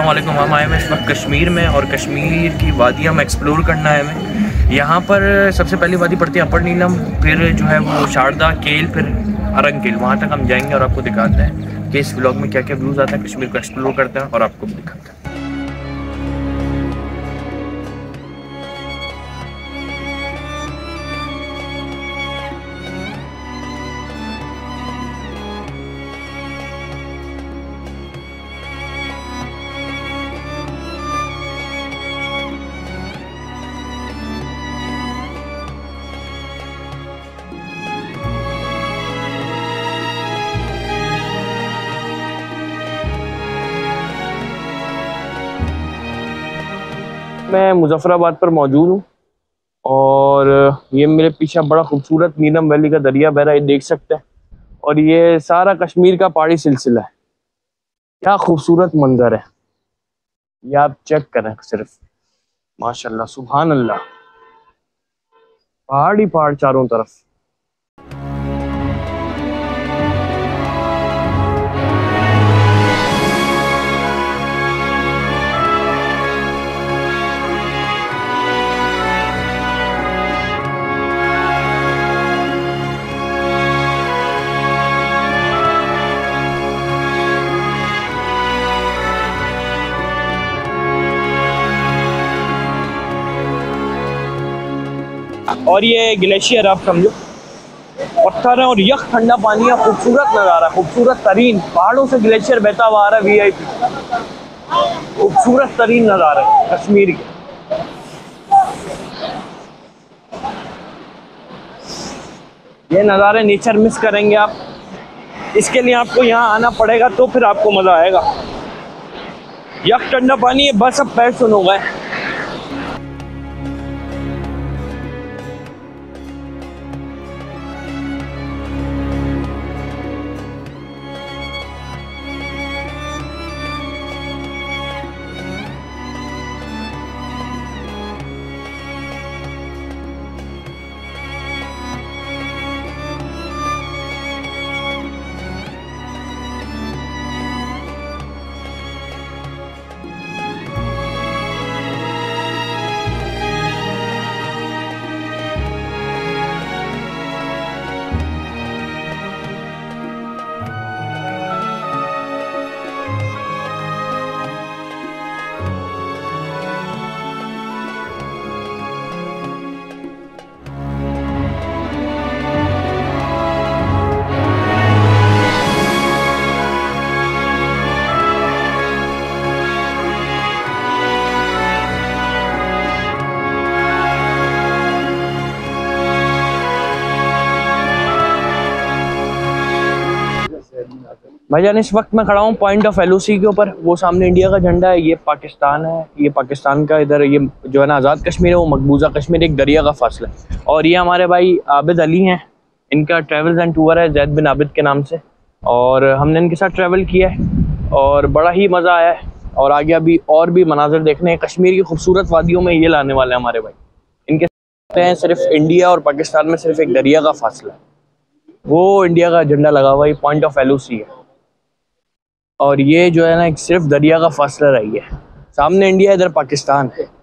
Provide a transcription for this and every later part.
السلام علیکم، ہم آئے ہوئے اس وقت کشمیر میں اور کشمیر کی وادیاں ہم ایکسپلور کرنا ہے ہمیں۔ یہاں پر سب سے پہلی وادی پڑتی ہے اپر نیلم، پھر جو ہے وہ شاردا کیل، پھر ارنگ کیل۔ وہاں تک ہم جائیں گے اور آپ کو دکھاتے ہیں کہ اس ولاگ میں کیا کیا ویوز آتے ہیں، کشمیر کو ایکسپلور کرتے ہیں اور آپ کو بھی دکھاتے ہیں۔ میں مظفر آباد پر موجود ہوں اور یہ میرے پیچھے بڑا خوبصورت نیلم ویلی کا دریا بہرا یہ دیکھ سکتے ہیں۔ اور یہ سارا کشمیر کا پہاڑی سلسلہ ہے۔ کیا خوبصورت منظر ہے۔ یہ آپ چیک کریں صرف۔ ماشاء اللہ سبحان اللہ۔ پہاڑ ہی پہاڑ چاروں طرف۔ اور یہ گلیشیئر آپ سمجھو۔ پتھر ہے اور یک ٹھنڈا پانی ہے خوبصورت نظارہ خوبصورت ترین۔ پہاڑوں سے گلیشیئر بہتا ہوا آ رہا ہے، وی آئی پی۔ خوبصورت ترین نظارہ ہے، کشمیر کے۔ یہ نظارے نیچر مس کریں گے آپ۔ اس کے لیے آپ کو یہاں آنا پڑے گا تو پھر آپ کو مزہ آئے گا۔ یک ٹھنڈا پانی ہے، بس اب پیر سنو گئے۔ بھائی جان، اس وقت میں کھڑا ہوں point of L O C کے اوپر۔ وہ سامنے انڈیا کا جھنڈا ہے، یہ پاکستان ہے۔ یہ پاکستان کا ادھر، یہ جو ہے نا آزاد کشمیر ہے، وہ مقبوضہ کشمیر ایک دریا کا فاصلہ ہے۔ اور یہ ہمارے بھائی عابد علی ہیں۔ ان کا ٹریولز اینڈ ٹور ہے زید بن عابد کے نام سے۔ اور ہم نے ان کے ساتھ ٹریول کیا ہے۔ اور بڑا ہی مزہ آیا ہے۔ اور آگے ابھی اور بھی مناظر دیکھنے ہیں۔ کشمیر کی خوبصورت وادیوں میں یہ لانے والے ہیں ہمارے بھائی۔ ان کے ساتھ ہیں صرف انڈیا اور پاکستان میں صرف ایک دریا کا فاصلہ ہے۔ وہ انڈیا کا جھنڈا لگا ہوا ہے point of L O C ہے۔ اور یہ جو ہے نا ایک صرف دریا کا فاصلہ رہی ہے۔ سامنے انڈیا ادھر پاکستان ہے۔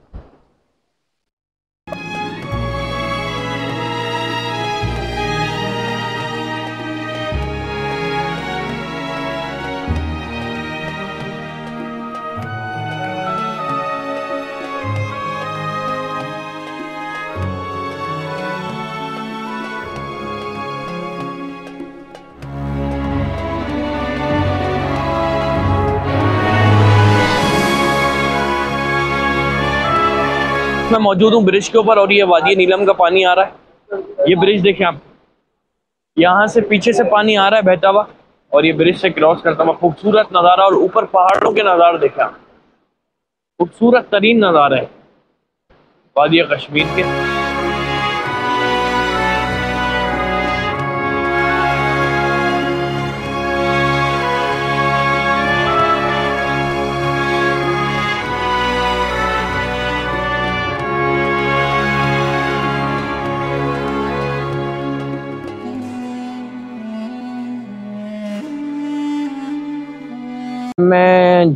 میں موجود ہوں برج کے اوپر اور یہ وادی نیلم کا پانی آ رہا ہے۔ یہ برج دیکھیں آپ۔ یہاں سے پیچھے سے پانی آ رہا ہے بہتا ہوا اور یہ برج سے کراس کرتا ہوا۔ خوبصورت نظارہ اور اوپر پہاڑوں کے نظارے دیکھیں آپ۔ خوبصورت ترین نظارہ ہے۔ وادی کشمیر کے۔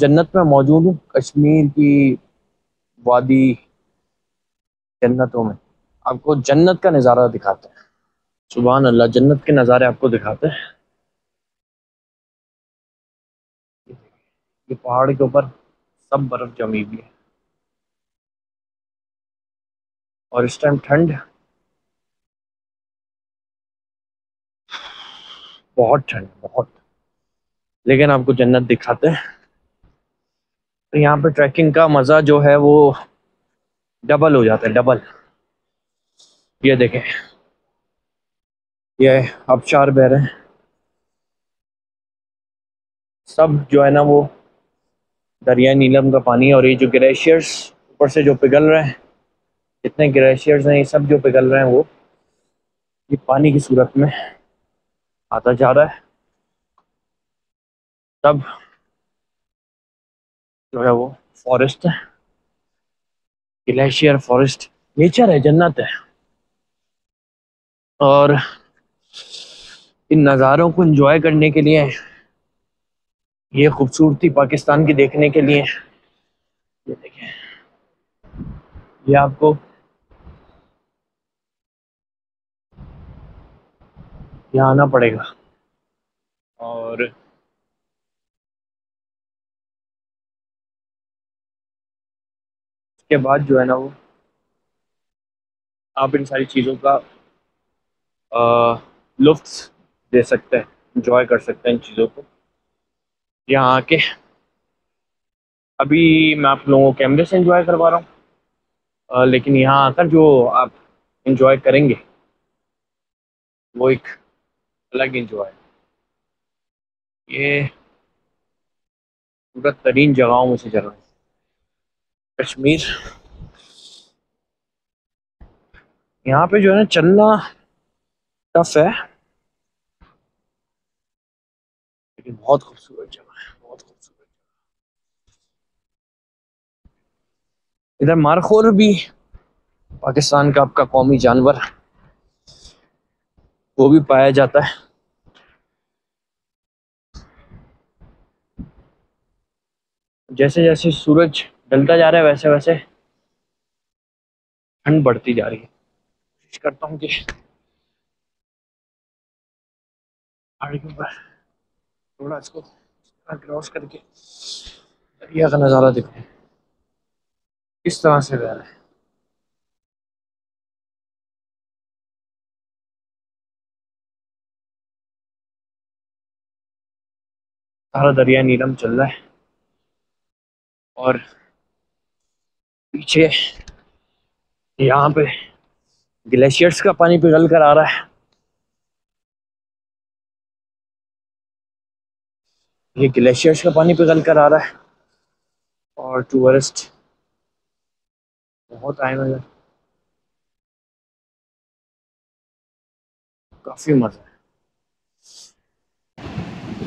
جنت میں موجود ہوں، کشمیر کی وادی جنتوں میں۔ آپ کو جنت کا نظارہ دکھاتے ہیں۔ سبحان اللہ، جنت کے نظارے آپ کو دکھاتے ہیں۔ یہ پہاڑ کے اوپر سب برف جمی ہوئی ہے۔ اور اس ٹائم ٹھنڈ۔ بہت ٹھنڈ، بہت۔ لیکن آپ کو جنت دکھاتے ہیں۔ تو یہاں پہ ٹریکنگ کا مزہ جو ہے وہ ڈبل ہو جاتا ہے ڈبل یہ دیکھیں۔ یہ ابشار بہ رہے ہیں۔ سب جو ہے نا وہ دریا نیلم کا پانی اور یہ جو گلیشیئرس اوپر سے جو پگھل رہے ہیں، جتنے گلیشیئرس ہیں، یہ سب جو پگھل رہے ہیں وہ یہ پانی کی صورت میں آتا جا رہا ہے۔ تب جو ہے وہ فارسٹ ہے گلیشیئر فارسٹ نیچر ہے جنت ہے اور ان نظاروں کو انجوائے کرنے کے لیے، یہ خوبصورتی پاکستان کی دیکھنے کے لیے۔ یہ دیکھیں۔ یہ آپ کو۔ یہاں آنا پڑے گا۔ اور کے بعد جو ہے نا وہ آپ ان ساری چیزوں کا لطف دے سکتے ہیں انجوائے کر سکتے ہیں ان چیزوں کو۔ یہاں آ کے۔ ابھی میں آپ لوگوں کو کیمرے سے انجوائے کروا رہا ہوں۔ لیکن یہاں آ کر جو آپ انجوائے کریں گے، وہ ایک الگ انجوائے یہ خوبصورت ترین جگہوں میں سے جگہ کشمیر۔ یہاں پہ جو ہے نا چلنا ٹف ہے۔ لیکن بہت خوبصورت جگہ ہے، بہت خوبصورت جگہ۔ ادھر مارخور بھی پاکستان کا آپ کا قومی جانور وہ بھی پایا جاتا ہے۔ جیسے جیسے سورج ڈلتا جا رہا ہے ویسے ویسے۔ ٹھنڈ بڑھتی جا رہی ہے۔ کوشش کرتا ہوں کہ پہاڑی کے اوپر تھوڑا اس کو کراس کر کے دریا کا نظارہ دکھاؤں کس طرح سے بہ رہا ہے۔ سارا دریا نیلم چل رہا ہے۔ اور پیچھے یہاں پہ گلیشیئرس کا پانی پگھل کر آ رہا ہے۔ یہ گلیشیئرس کا پانی پگھل کر آ رہا ہے۔ اور ٹورسٹ بہت آئے نظر کافی مزہ ہے۔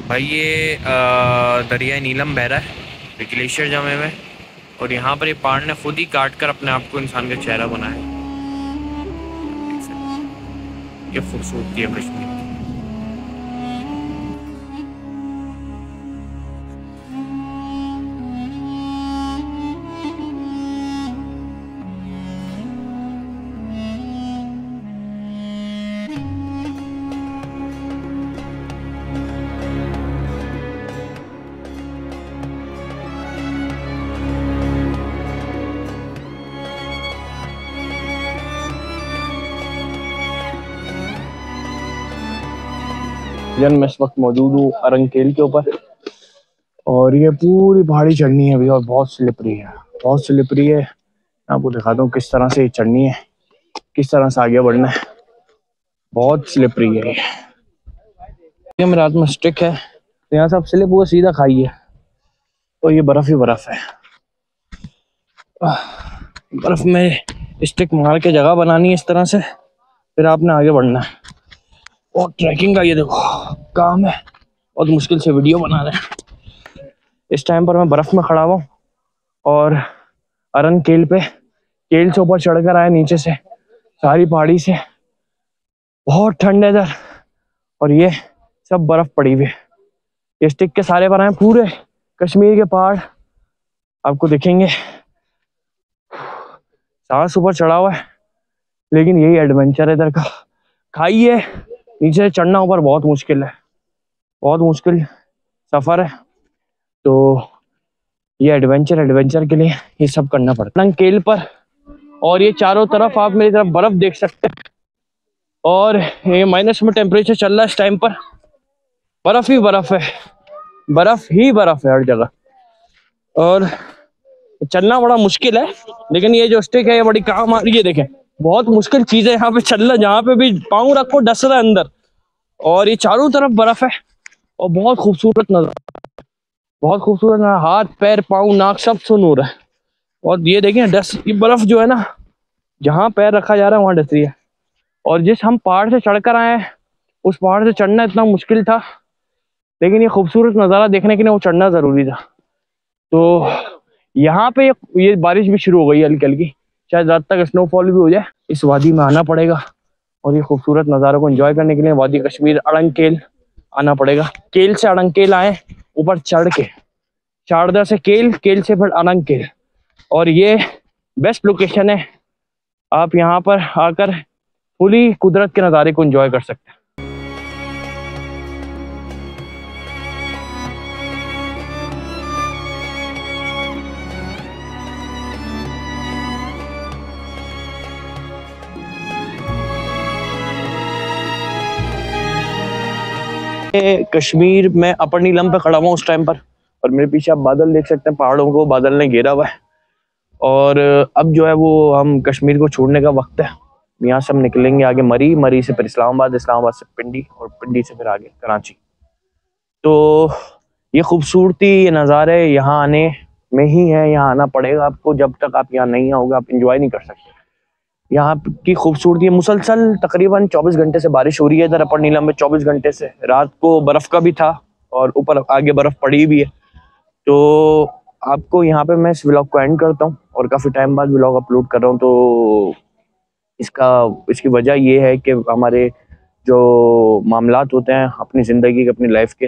بھائی، یہ دریا نیلم بہ رہا ہے گلیشیئر جمع میں۔ اور یہاں پر یہ پہاڑ نے خود ہی کاٹ کر اپنے آپ کو انسان کا چہرہ بنایا۔ یہ خوبصورتی ہے کشمیر۔ جن میں اس وقت موجود ہوں ارنگ کیل کے اوپر۔ اور یہ پوری پہاڑی چڑھنی ہے ابھی اور بہت سلپری ہے۔ بہت سلپری ہے۔ میں آپ کو دکھاتا ہوں کس طرح سے یہ چڑھنی ہے، کس طرح سے آگے بڑھنا ہے۔ بہت سلپری ہے یہ۔ میرے ہاتھ میں اسٹک ہے۔ یہاں سے آپ سلپ ہوئے سیدھا کھائیے۔ تو یہ برف ہی برف ہے۔ برف میں اسٹک مار کے جگہ بنانی ہے اس طرح سے۔ پھر آپ نے آگے بڑھنا ہے۔ اور ٹریکنگ کا یہ دیکھو، کام ہے۔ بہت مشکل سے ویڈیو بنا رہے ہیں۔ اس ٹائم پر میں برف میں کھڑا ہوا ہوں۔ اور ارن کیل پہ کیل سے اوپر چڑھ کر آئے نیچے سے، ساری پہاڑی سے۔ بہت ٹھنڈ ہے ادھر۔ اور یہ سب برف پڑی ہوئی ہے۔ یہ اسٹک کے سارے پر آئے پورے کشمیر کے پہاڑ۔ آپ کو دکھیں گے۔ سانس اوپر چڑھا ہوا ہے، لیکن یہی ایڈونچر ہے ادھر کا۔ کھائی ہے نیچے سے چڑھنا اوپر بہت مشکل ہے۔ بہت مشکل سفر ہے۔ تو یہ ایڈونچر ایڈونچر کے لیے یہ سب کرنا پڑتا ہے۔ کیل پر۔ اور یہ چاروں طرف آپ میری طرف برف دیکھ سکتے ہیں۔ اور یہ مائنس میں ٹیمپریچر چل رہا ہے اس ٹائم پر۔ برف ہی برف ہے۔ برف ہی برف ہے ہر جگہ۔ اور چلنا بڑا مشکل ہے۔ لیکن یہ جو اسٹک ہے، یہ بڑی کام آ رہی ہے، دیکھیں۔ بہت مشکل چیز ہے یہاں پہ، چلنا، جہاں پہ بھی پاؤں رکھو ڈس رہا ہے اندر۔ اور یہ چاروں طرف برف ہے اور بہت خوبصورت نظر بہت خوبصورت نظر ہاتھ، پیر، پاؤں، ناک، سب سنور ہے۔ اور یہ دیکھیں، ڈس، یہ برف جو ہے نا، جہاں پیر رکھا جا رہا ہے، وہاں ڈس رہی ہے۔ اور جس ہم پہاڑ سے چڑھ کر آئے ہیں، اس پہاڑ سے چڑھنا اتنا مشکل تھا۔ لیکن یہ خوبصورت نظارہ دیکھنے کے لیے وہ چڑھنا ضروری تھا۔ تو یہاں پہ یہ بارش بھی شروع ہو گئی ہلکی ہلکی۔ شاید رات تک اسنو فال بھی ہو جائے، اس وادی میں آنا پڑے گا اور یہ خوبصورت نظاروں کو انجوائے کرنے کے لیے وادی کشمیر اڑنگ کیل آنا پڑے گا۔ کیل سے اڑنگ کیل آئے، اوپر چڑھ کے۔ چاردہ سے کیل کیل سے پھر اڑنگ کیل اور یہ بیسٹ لوکیشن ہے۔ آپ یہاں پر آ کر پوری قدرت کے نظارے کو انجوائے کر سکتے ہیں۔ کشمیر میں اپر نیلم پہ کھڑا ہوا اس ٹائم پر اور میرے پیچھے آپ بادل دیکھ سکتے ہیں، پہاڑوں کو، بادل نے گھیرا ہوا ہے۔ اور اب جو ہے وہ ہم کشمیر کو چھوڑنے کا وقت ہے۔ یہاں سے ہم نکلیں گے آگے مری مری سے پھر اسلام آباد اسلام آباد سے پنڈی اور پنڈی سے پھر آگے کراچی۔ تو یہ خوبصورتی، یہ نظارے یہاں آنے میں ہی ہے یہاں آنا پڑے گا آپ کو۔ جب تک آپ یہاں نہیں آؤ گے، آپ انجوائے نہیں کر سکتے۔ یہاں کی خوبصورتی مسلسل تقریباً چوبیس گھنٹے سے بارش ہو رہی ہے ادھر اپر نیلم میں، چوبیس گھنٹے سے۔ رات کو برف کا بھی تھا اور اوپر آگے برف پڑی بھی ہے۔ تو آپ کو یہاں پہ میں اس ولاگ کو اینڈ کرتا ہوں اور کافی ٹائم بعد ولاگ اپلوڈ کر رہا ہوں۔ تو اس کا، اس کی وجہ یہ ہے کہ ہمارے جو معاملات ہوتے ہیں اپنی زندگی کے، اپنی لائف کے